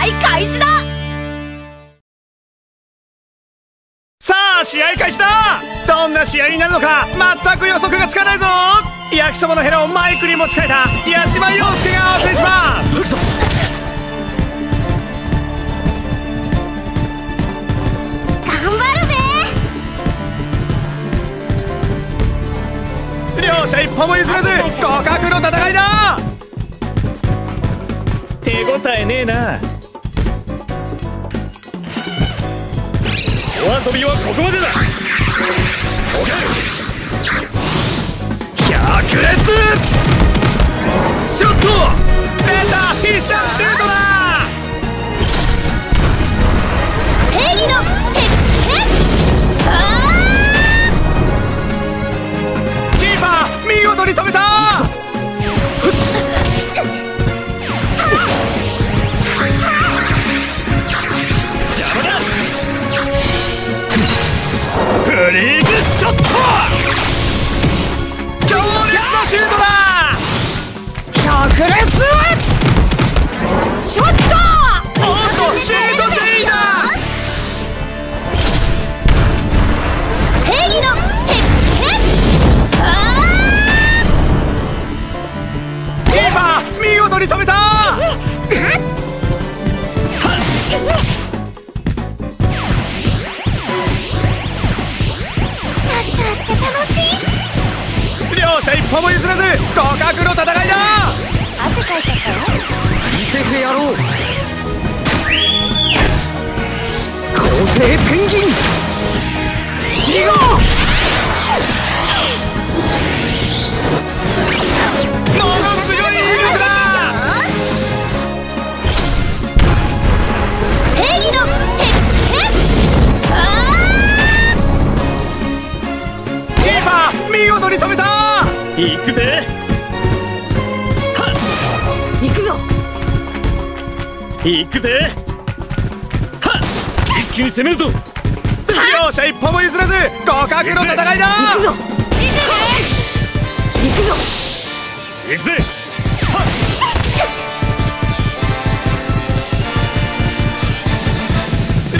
合開始だ。さあ試合開始だ。どんな試合になるのか全く予測がつかないぞ。焼きそばのヘラをマイクに持ち替えた八島陽介がお送りします。頑張るべ両者一歩も譲らず互角の戦いだ。手応えねえなお遊びはここまでだ。百裂ショット。出た必殺シュートだ。正義の行くぜ。はっ。一気に攻めるぞ。両者一歩も譲らず互角の戦いだ。行くぞ。行くぞ。行くぜ。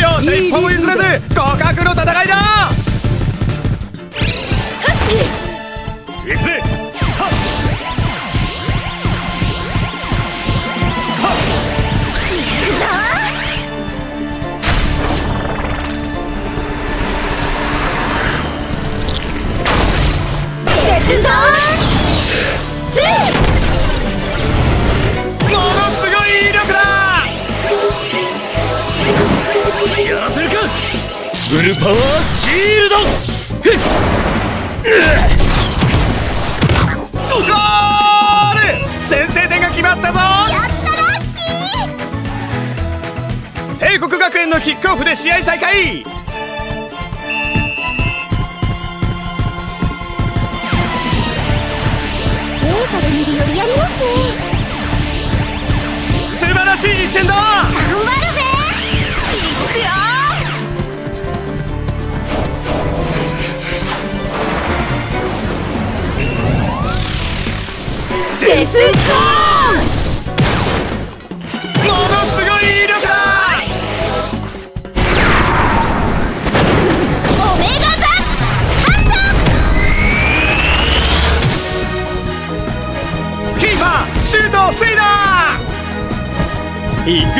両者一歩も譲らず互角の戦いだ学園のキックオフで試合再開。データで見るよりやりますね。素晴らしい一戦だ。頑張るぜ。いくよ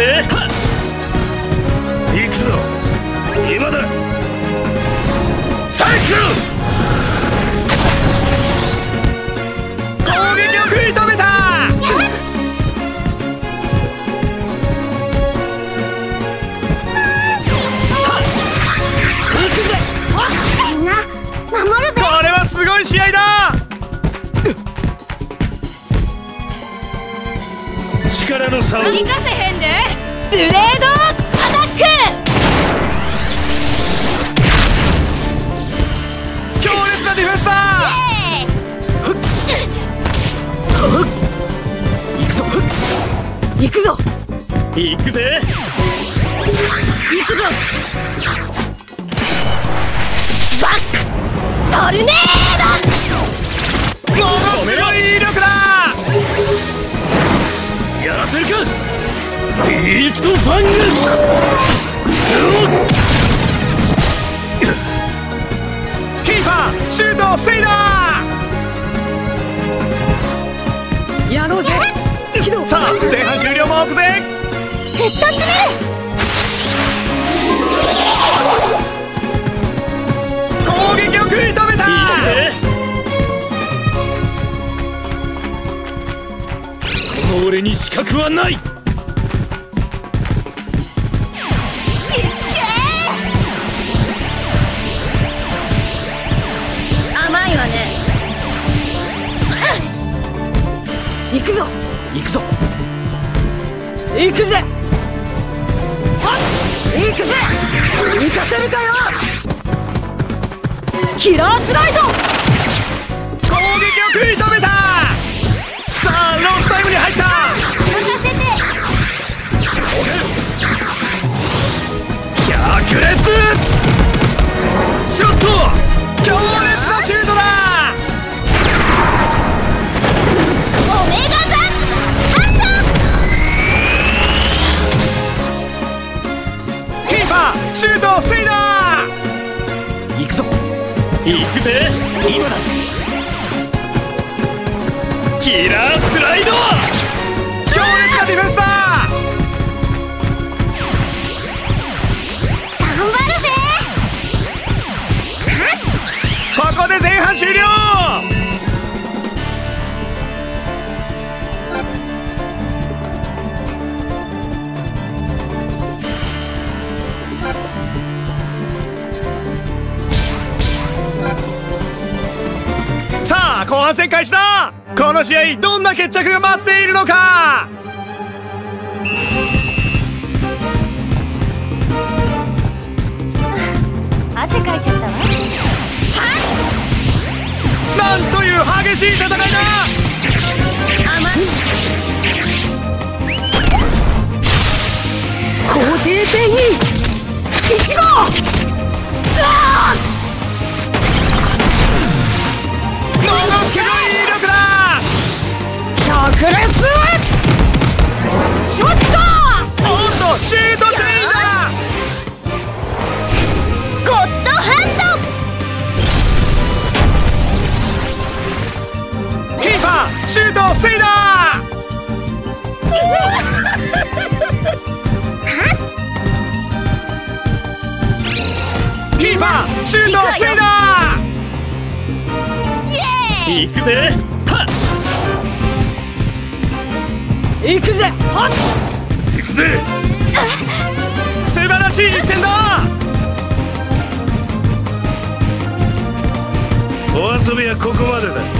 ぜブレードアタック!強烈なディフェンスだ行くぞ!行くぞ!行くぜ行くぞ!バックトルネーものすごい威力だやらせるかビーストファングキーパーシュートを防いだやろうぜ!さあ前半終了も目前ヘッドスル攻撃を食い止めた!この俺に資格はない!行くぜ。行くぜ。行かせるかよ。キラースライド。攻撃を食い止めた。行くぞ。行くぜ。今だ。キラースライド強烈なディフェンスだ。頑張るぜ。ここで前半終了さあ後半戦開始だ。この試合どんな決着が待っているのか。汗かいちゃったわ。なんという激しい戦いだ皇帝ペンギン1号ものすごい威力だー百裂ショットおっとシートチェイだゴッドハンドキーパーシュートを防いだぜはっ。行くぜはっ。行くぜ。素晴らしい一戦だ。お遊びはここまでだ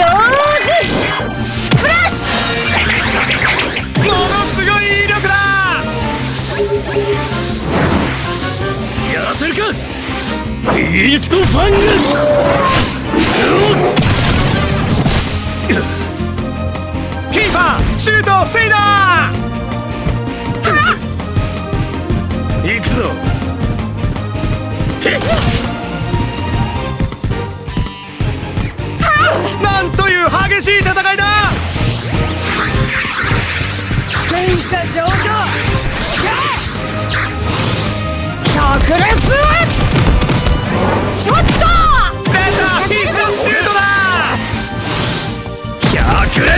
ローズプラスものすごい威力だやらせるかビーストファングキーパーシュートを防いだ行くぞ いう激しい戦いだ。喧嘩上等百裂ショット出た必殺シュートだ。百裂。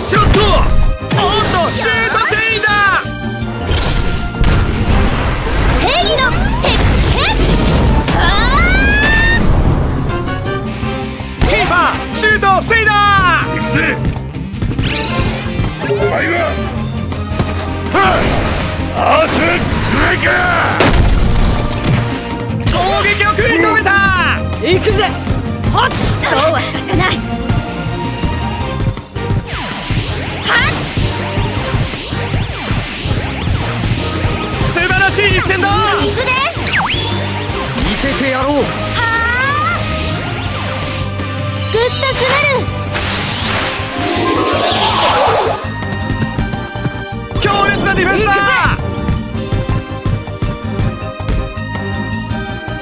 ショット。おっとシュートだ。見せてやろう。はグッと滑る。強烈なディフェンスだ。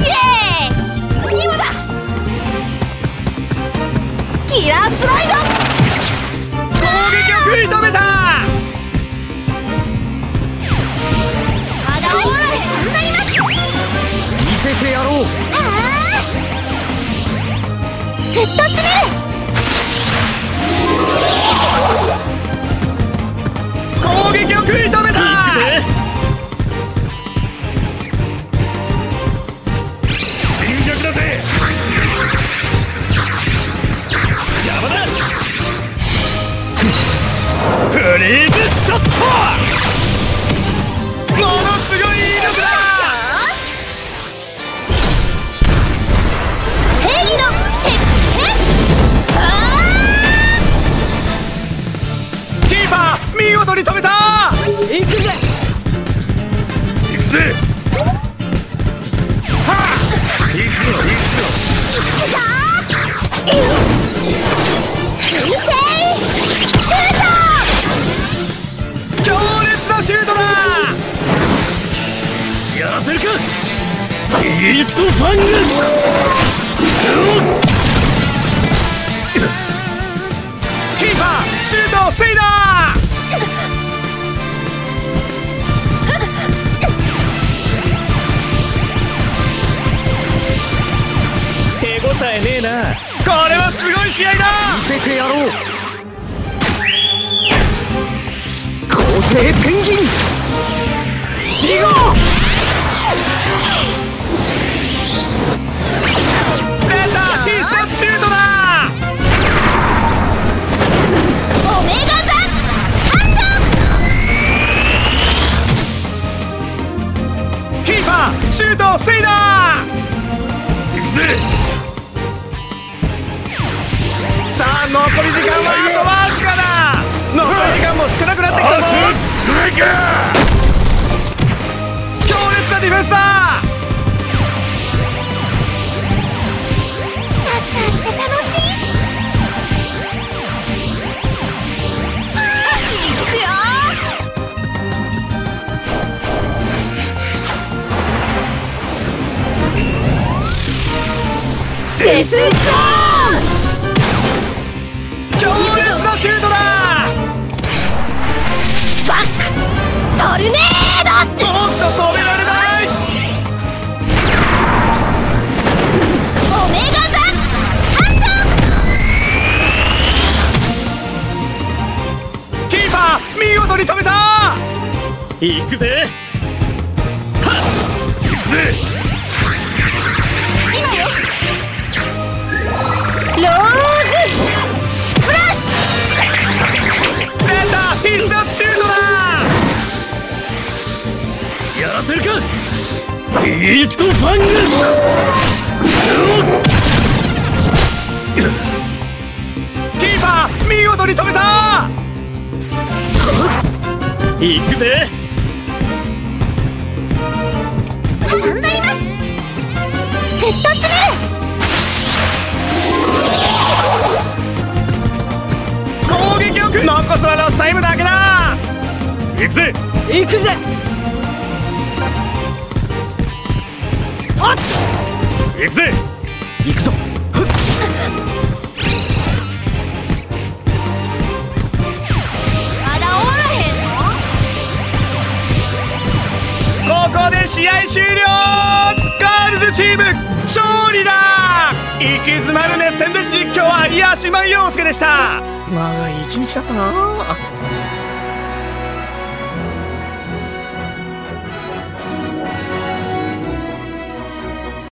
イエーイ。今だ。キラースライド。攻撃を食い止めた。フリーズショットものすごい威力だ正義の鉄拳あキーパー見事に止めた行くぜ行くぜイギリストファング。キーパーシュートを防いだ手応えねえな。これはすごい試合だ。見せてやろう。皇帝ペンギン。リゴ出シュートを防いだ行くぜさあ残り時間はあとわずかだ！残り時間も少なくなってきたぞ！強烈なディフェンスだ！サッカーって楽しいデスゾーン強烈なシュートだ。バックトルネードおっと止められないオメガザハンキーパー見事に止めた。行くぜ。はっやらせるか。イーストファング。キーパー見事に止めた。行くぜ。頑張ります。グッドスメ攻撃力残すはロスタイムだけだ。行くぜ。行くぜ行くぜ。行くぞ。ルまだ終わらへんの。ここで試合終了。ガールズチーム勝利だ。息詰まる熱戦で実況は八島陽介でした。長い一日だったな